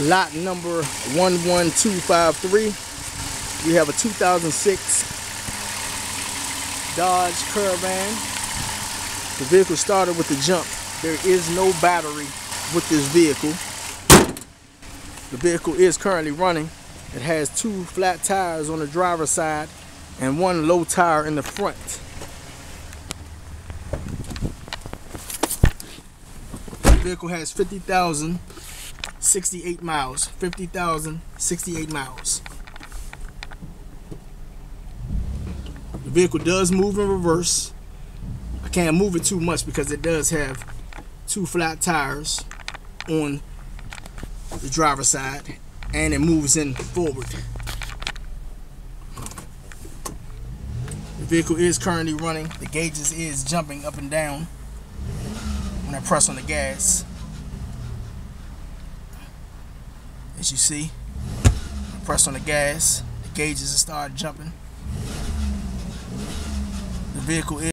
lot number 11253. We have a 2006 Dodge Caravan. The vehicle started with the jump. There is no battery with this vehicle. The vehicle is currently running. It has two flat tires on the driver's side and one low tire in the front. The vehicle has 50,068 miles. 50,068 miles. The vehicle does move in reverse. I can't move it too much because it does have two flat tires on the driver's side and it moves in forward. The vehicle is currently running. The gauges is jumping up and down when I press on the gas. As you see, press on the gas, the gauges start jumping. The vehicle is